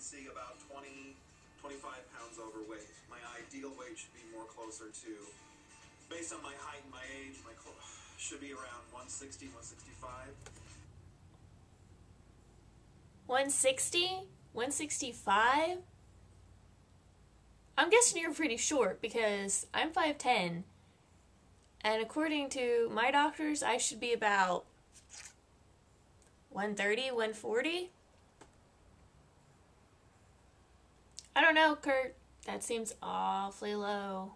tendency about 20, 25 pounds overweight. My ideal weight should be more closer to, based on my height and my age, my should be around 160, 165. 160? 165? I'm guessing you're pretty short because I'm 5'10. And according to my doctors, I should be about 130, 140. I don't know, Curt. That seems awfully low.